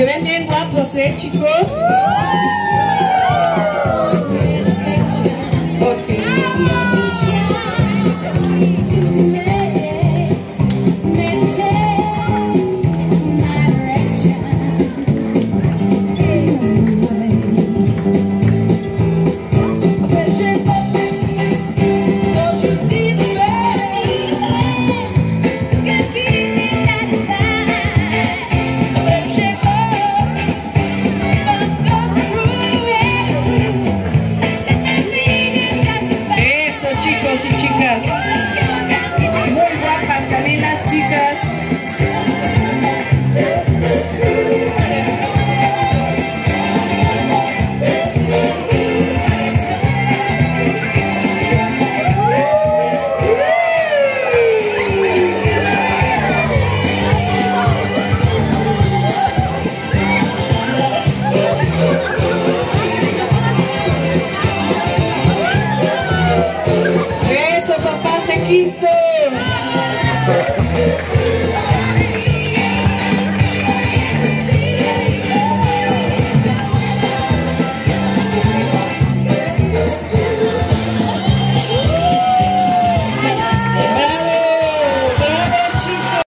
Se ven bien guapos, ¿eh, chicos? y